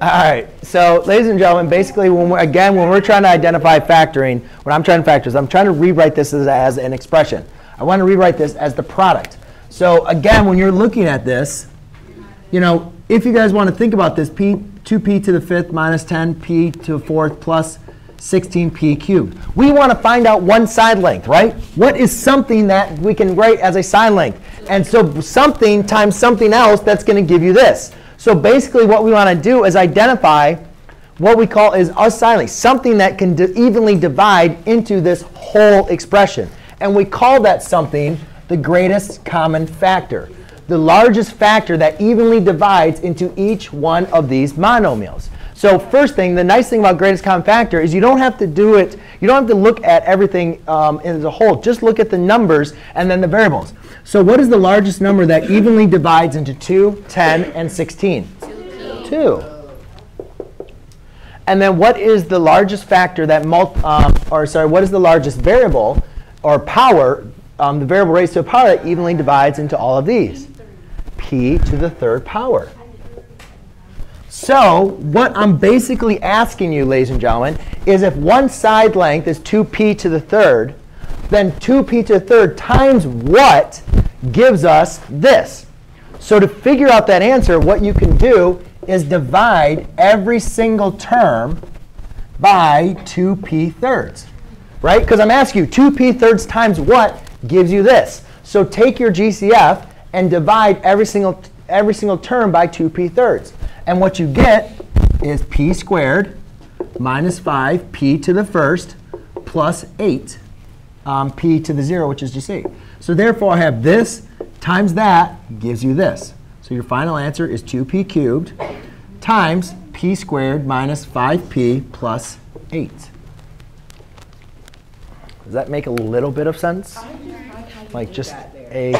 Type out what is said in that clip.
All right. So, ladies and gentlemen, basically, when we're, again, when we're trying to identify factoring, when I'm trying to factor, I'm trying to rewrite this as, as an expression. I want to rewrite this as the product. So, again, when you're looking at this, you know, if you guys want to think about this, p 2p to the fifth minus 10p to the fourth plus 16p cubed. We want to find out one side length, right? What is something that we can write as a side length? And so something times something else that's going to give you this. So basically what we want to do is identify what we call is a side something that can evenly divide into this whole expression. And we call that something the greatest common factor, the largest factor that evenly divides into each one of these monomials. So first thing, the nice thing about greatest common factor is you don't have to do it, you don't have to look at everything um, as a whole. Just look at the numbers and then the variables. So what is the largest number that evenly divides into 2, 10, and 16? 2. And then what is the largest factor that, mul um, or sorry, what is the largest variable or power, um, the variable raised to a power that evenly divides into all of these? p to the third power. So what I'm basically asking you, ladies and gentlemen, is if one side length is 2p to the third, then 2p to the third times what gives us this? So to figure out that answer, what you can do is divide every single term by 2p thirds, right? Because I'm asking you, 2p thirds times what gives you this? So take your GCF and divide every single, every single term by 2p thirds. And what you get is p squared minus 5 p to the first plus 8 um, p to the 0, which is just 8. So therefore, I have this times that gives you this. So your final answer is 2p cubed times p squared minus 5p plus 8. Does that make a little bit of sense? Like just a